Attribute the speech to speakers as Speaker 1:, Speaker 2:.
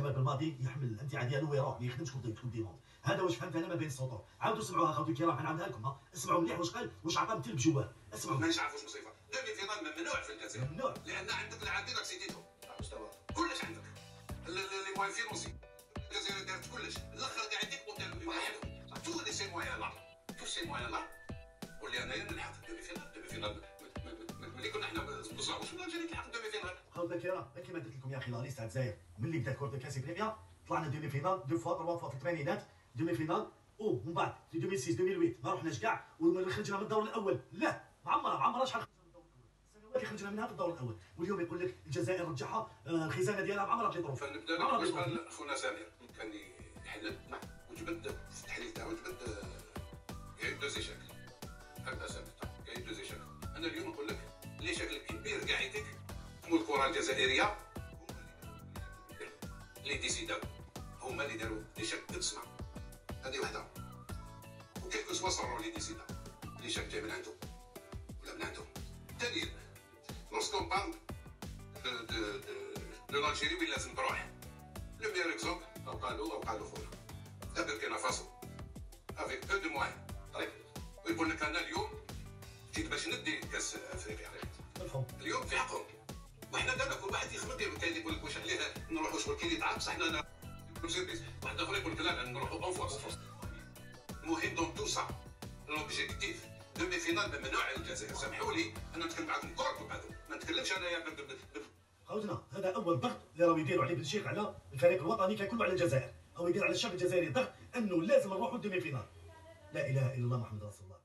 Speaker 1: جمال بالماضي يحمل الأمتعة ديالو ويروح ما يخدمش كوب كوب دي موند هذا واش فهمت أنا ما بين السطور. عاودوا سمعوها اخوتي الكرام أنا نعاودها لكم. اسمعوا مليح واش قال واش عطى مثل بجواه اسمعوا.
Speaker 2: مانيش عارف واش مصيفة. دومي فينال ممنوع في الجزائر
Speaker 1: ممنوع
Speaker 2: لأن عندك العديد اكسيديتهم كلش عندك. ال- ال- لي موان فينونسي الجزائر دارت كلش. الأخر قاعد يديك اوتيل وحدهم تو لي سي موان لا. تو سي موان لا. واللي انايا نلحق دومي فينال دومي فينال فينال
Speaker 1: خوتنا الكرام كيما درت لكم يا أخي la liste تاع الجزائر ملي بدات كره كاس افريقيا طلعنا demi-finale deux fois trois fois في الثمانينات demi-finale ومن بعد في 2006 2008 ما رحناش كاع وخرجنا من الدور الأول لا شحال خرجنا من الدور الأول السنوات اللي خرجنا منها في الدور الأول واليوم يقول لك الجزائر رجعها آه، الخزانه ديالها معمرها
Speaker 2: ب
Speaker 1: les trophées
Speaker 2: فنبدا خونا سمير كان يحلل وجبد في التحليل الكره الجزائرية. هما اللي ديسيداو هما اللي داروا ليشاك تسمع هذه وحدة. وكيف سوا صروا اللي ديسيدا ليشاك جاي من عندهم ولا من عندهم ثانيا لوسكون بان دو دو لالجيري وين لازم تروح. لو ميور اكزومبل أو قالوا أو قالوا خونا تاع بوركينا فاسو افيك بو دو موان طيب. ويقول لك أنا اليوم جيت باش ندي كاس
Speaker 1: أفريقيا.
Speaker 2: اليوم في حقهم. وحنا دابا كل واحد يخدم كيف كاين اللي يقول لك واش عليه نروحوا شغل كاين اللي يتعب بصح حنا واحد اخر يقول لك لا نروحوا en force المهم dans tout ça l'objectif demi-finale ممنوع الجزائر سامحوا لي أنا نتكلم معكم كوركم بعد ما نتكلمش انايا
Speaker 1: خوتنا هذا أول ضغط اللي راهو يديروا عليه بلجيك على الفريق الوطني كان كله على الجزائر أو يدير على الشعب الجزائري ضغط أنه لازم نروحوا ال demi-finale لا إله إلا الله محمد رسول الله.